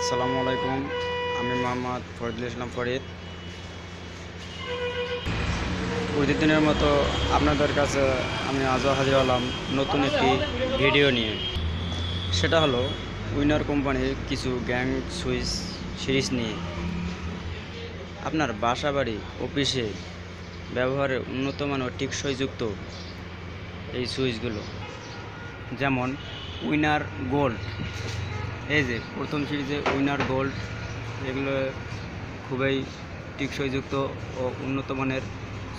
আসসালামু আলাইকুম, আমি মোহাম্মদ ফরিদুল ইসলাম ফরিদ। প্রতিদিনের মতো আপনাদের কাছে আমি আজও হাজির হলাম নতুন একটি ভিডিও নিয়ে। সেটা হলো, উইনার কোম্পানির কিছু গ্যাং সুইচ সিরিজ নিয়ে। আপনার বাসা বাড়ি অফিসে ব্যবহারে উন্নত মান ও টিকসইযুক্ত এই সুইচগুলো। যেমন উইনার গোল্ড। এই যে, প্রথম সিরিজে উইনার গোল্ড এগুলো খুবই টিকসইযুক্ত ও উন্নত মানের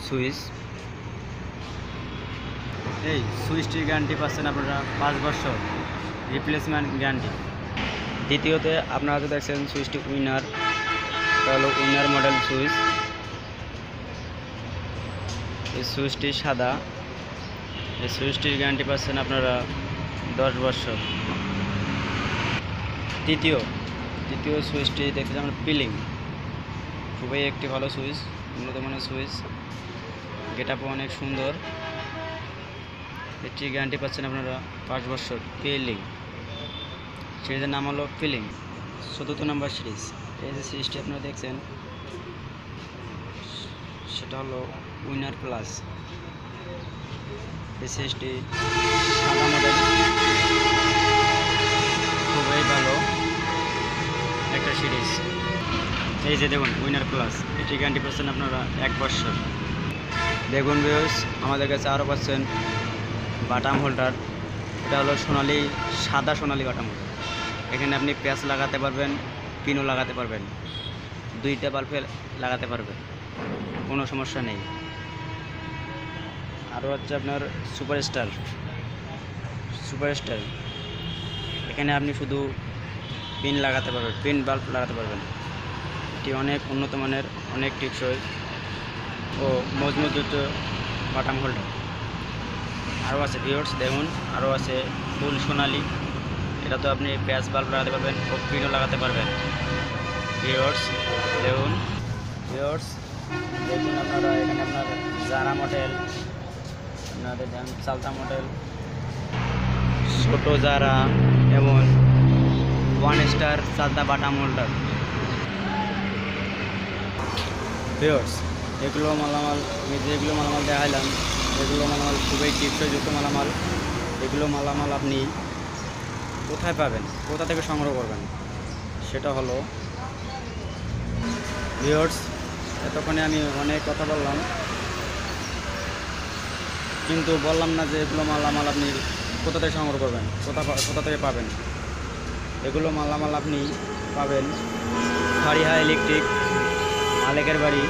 সুইচ এই সুইচটির গ্যারান্টি পাচ্ছেন আপনারা পাঁচ বছর রিপ্লেসমেন্ট গ্যারান্টি দ্বিতীয়তে, আপনারা তো দেখছেন সুইচটি উইনার এটা হলো উইনার মডেল সুইচ এই সুইচটি সাদা। এই সুইচটির গ্যারান্টি পাচ্ছেন আপনারা দশ বছর। তৃতীয় তৃতীয় সুইচটি দেখতে আমরা পিলিং খুবই একটি ভালো সুইচ উন্নত মানের সুইচ গেট আপও অনেক সুন্দর। এটির গ্যারান্টি পাচ্ছেন আপনারা পাঁচ বছর পিলিং সিরিজের নাম হলো পিলিং চতুর্থ নাম্বার সিরিজ এই যে সিরিজটি আপনারা দেখছেন, সেটা হলো উইনার প্লাস এই সিরিজটি সাদা মডেল খুবই ভালো একটা সিরিজ এই যে দেখুন উইনার প্লাস এটি গ্যারান্টি পাচ্ছেন আপনারা এক বছর। দেখুন ভিউস আমাদের কাছে আরও পাচ্ছেন বাটাম হোল্ডার এটা হলো সোনালি, সাদা সোনালি বাটাম হোল্ডার এখানে আপনি প্যাচ লাগাতে পারবেন পিনও লাগাতে পারবেন। দুইটা বাল্বে লাগাতে পারবেন, কোনো সমস্যা নেই। আরও হচ্ছে আপনার সুপার স্টার সুপার স্টার এখানে আপনি শুধু পিন লাগাতে পারবেন পিন বাল্ব লাগাতে পারবেন। এটি অনেক উন্নত মানের, অনেক টিকসই ও মজবুত বাটাম হোল্ডার। আরও আছে ভিওর্স দেখুন, আরও আছে ফুল সোনালি। এটা তো আপনি প্যাচ বাল্ব লাগাতে পারবেন ও পিনও লাগাতে পারবেন। ভিওর্স দেখুন ভিওর্স দেখুন আপনারা এখানে আপনার জারা মডেল, আপনাদের চালতা মডেল, ছোটো জারা, এবং ওয়ান স্টার চালতা বাটাম হোল্ডার। ভিওর্স এগুলো মালামাল, আমি যেগুলো মালামাল দেখাইলাম, এগুলো মালামাল খুবই টিপসযুক্ত মালামাল। এগুলো মালামাল আপনি কোথায় পাবেন? কোথা থেকে সংগ্রহ করবেন? সেটা হলো ভিওর্স এতক্ষণে আমি অনেক কথা বললাম। কিন্তু বললাম না যে এগুলো মালামাল আপনি কোথা থেকে সংগ্রহ করবেন? কোথা কোথা থেকে পাবেন? এগুলো মালামাল আপনি পাবেন হারিহা ইলেকট্রিক মালিকের বাড়ি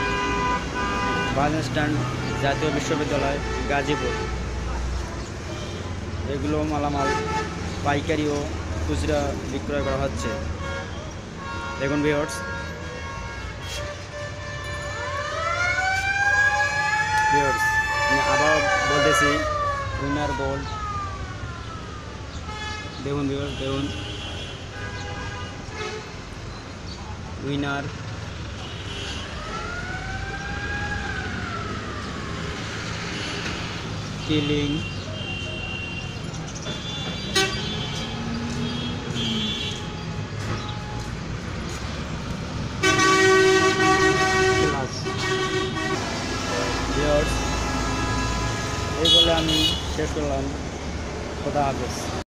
বাস স্ট্যান্ড জাতীয় বিশ্ববিদ্যালয়, গাজীপুর। এগুলো মালামাল, পাইকারি ও খুচরা বিক্রয় করা হচ্ছে। দেখুন ভিওর্স ভিওর্স আমি আবার বলতেছি, উইনার গোল্ড। দেখুন ভিওর্স দেখুন। উইনার কিলিং প্লাস এই বলে আমি শেষ করলাম। খোদা হাফেজ।